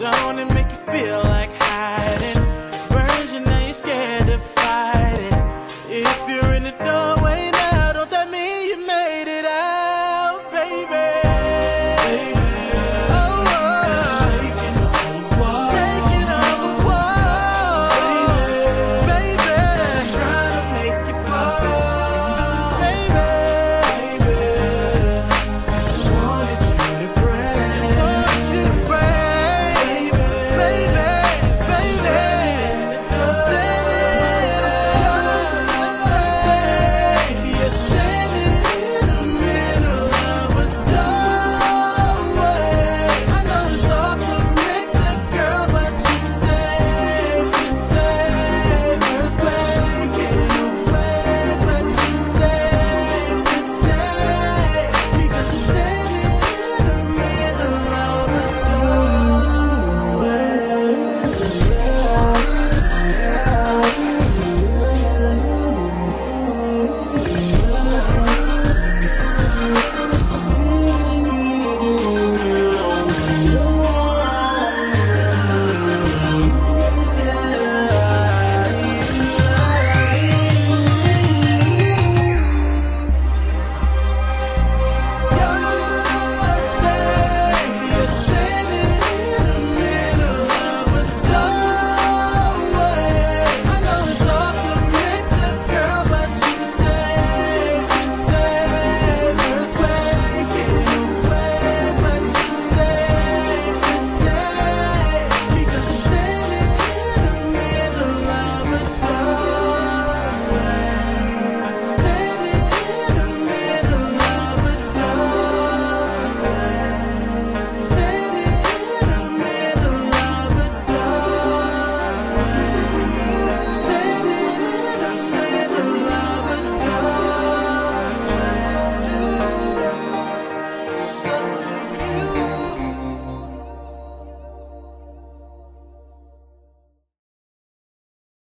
down and make you feel like hiding. Burns you now you're scared to fight it. If you're in the door.